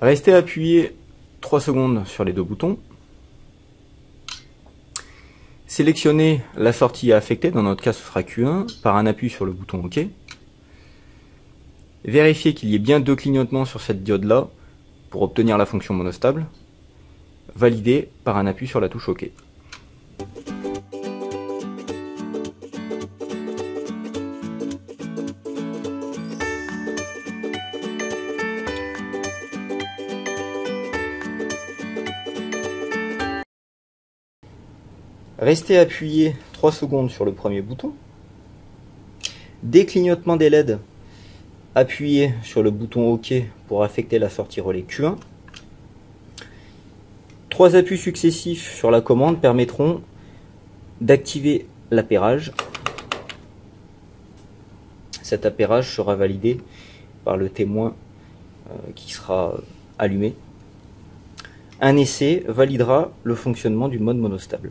Restez appuyé 3 secondes sur les deux boutons. Sélectionnez la sortie à affecter, dans notre cas ce sera Q1, par un appui sur le bouton OK. Vérifiez qu'il y ait bien deux clignotements sur cette diode là pour obtenir la fonction monostable. Validez par un appui sur la touche OK. Restez appuyé 3 secondes sur le premier bouton. Déclignotement des LED, appuyez sur le bouton OK pour affecter la sortie relais Q1. Trois appuis successifs sur la commande permettront d'activer l'appairage. Cet appairage sera validé par le témoin euh, qui sera allumé. Un essai validera le fonctionnement du mode monostable.